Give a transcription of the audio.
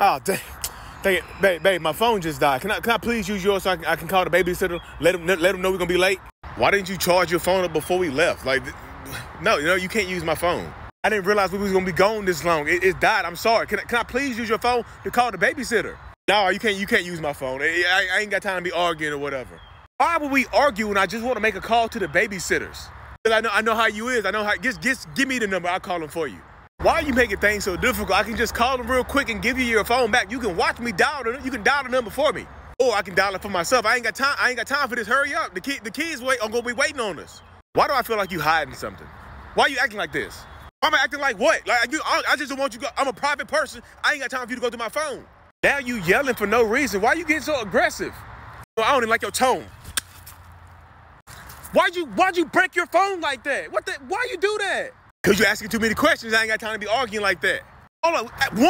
Oh, dang. Dang it. Babe, babe, my phone just died. Can I, can I please use yours so I can, I can call the babysitter? Let him, let him know we're going to be late? Why didn't you charge your phone up before we left? Like, no, you know, you can't use my phone. I didn't realize we was going to be gone this long. It, it died. I'm sorry. Can I, can I please use your phone to call the babysitter? No, you can't, you can't use my phone. I, I ain't got time to be arguing or whatever. Why would we argue when I just want to make a call to the babysitters? Because I know, I know how you is. I know how, just, just give me the number. I'll call them for you. Why are you making things so difficult? I can just call them real quick and give you your phone back. You can watch me dial the, you can dial the number for me. Or I can dial it for myself. I ain't got time. I ain't got time for this. Hurry up. The kid, the kids wait. I'm gonna be waiting on us. Why do I feel like you hiding something? Why are you acting like this? Why am I acting like what? Like you, I just don't want you. Go, I'm a private person. I ain't got time for you to go through my phone. Now you yelling for no reason. Why are you getting so aggressive? I don't even like your tone. Why'd you Why'd you break your phone like that? What the? Why you do that? Cause you asking too many questions. I ain't got time to be arguing like that. Hold on. One